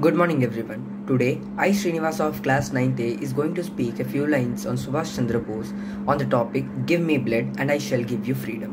Good morning everyone. Today, I Srinivas of class 9A is going to speak a few lines on Subhash Chandra Bose on the topic Give me blood and I shall give you freedom.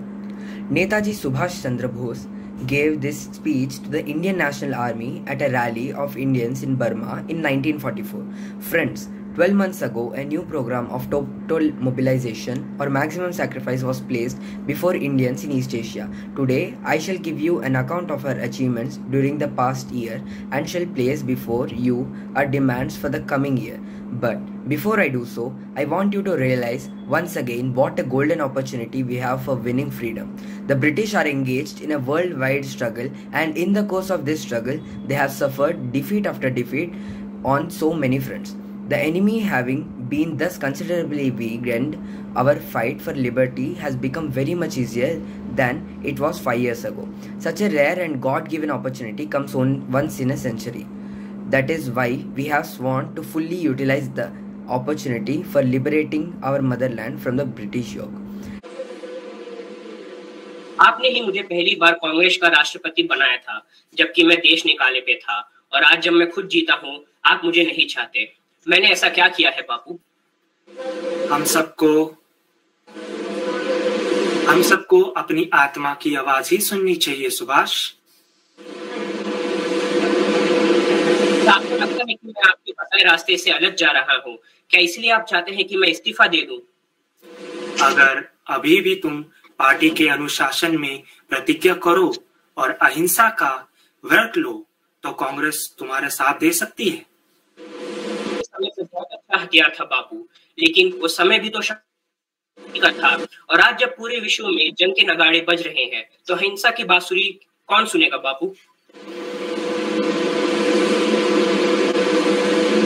Netaji Subhash Chandra Bose gave this speech to the Indian National Army at a rally of Indians in Burma in 1944. Friends, 12 months ago, a new program of total mobilization or maximum sacrifice was placed before Indians in East Asia. Today, I shall give you an account of our achievements during the past year and shall place before you our demands for the coming year. But before I do so, I want you to realize once again what a golden opportunity we have for winning freedom. The British are engaged in a worldwide struggle, and in the course of this struggle, they have suffered defeat after defeat on so many fronts. The enemy having been thus considerably weakened, our fight for liberty has become very much easier than it was five years ago. Such a rare and God given opportunity comes on once in a century. That is why we have sworn to fully utilize the opportunity for liberating our motherland from the British yoke. आपने ही मुझे पहली बार कांग्रेस का राष्ट्रपति बनाया था जबकि मैं देश निकाले पे था और आज जब मैं खुद जीता हूँ आप मुझे नहीं चाहते मैंने ऐसा क्या किया है बापू? हम सबको हम सबको अपनी आत्मा की आवाज़ ही सुननी चाहिए सुभाष। लगता है कि मैं आपके बताए रास्ते से अलग जा रहा हूँ। क्या इसलिए आप चाहते हैं कि मैं इस्तीफा दे दूँ? अगर अभी भी तुम पार्टी के अनुशासन में प्रतिज्ञा करो और अहिंसा का व्रत लो तो कांग्रेस तुम्हारा साथ दे सकती है। अच्छा हथियार था बापू। लेकिन वो समय भी तो का था। और आज जब पूरे विश्व में जंग के नगाड़े बज रहे हैं तो हिंसा की बांसुरी कौन सुनेगा बापू?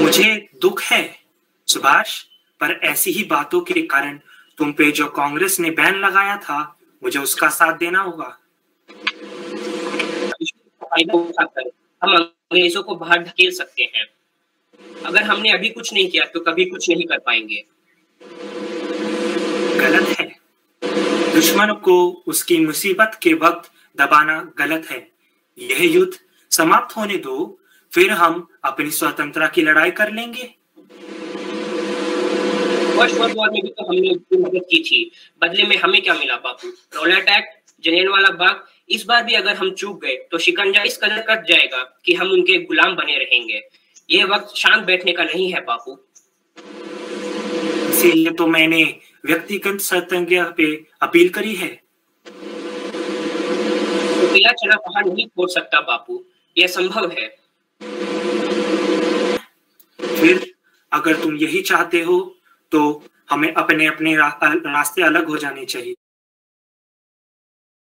मुझे दुख है सुभाष पर ऐसी ही बातों के कारण तुम पे जो कांग्रेस ने बैन लगाया था मुझे उसका साथ देना होगा। हम अंग्रेज़ों को बाहर धकेल सकते हैं। अगर हमने अभी कुछ नहीं किया तो कभी कुछ नहीं कर पाएँगे। गलत है। दुश्मन को उसकी मुसीबत के वक्त दबाना गलत है। यह युद्ध समाप्त होने दो, फिर हम अपनी स्वतंत्रता की लड़ाई कर लेंगे। फ़र्स्ट वर्ल्ड वॉर में भी तो हमने मदद की थी। बदले में हमें क्या मिला बापू? रोला अटैक जनेन वाला बाग। इस बार भी अगर हम चूक गए तो शिकंजा इस कदर कट जाएगा कि हम उनके गुलाम बने रहेंगे। ये वक्त शांत बैठने का नहीं है बापू। इसीलिए तो मैंने व्यक्तिगत सतंज्ञ पे अपील करी है। तो किला चना पहाड़ नहीं छोड़ सकता बापू। यह संभव है। फिर अगर तुम यही चाहते हो तो हमें अपने अपने रा, रास्ते अलग हो जाने चाहिए।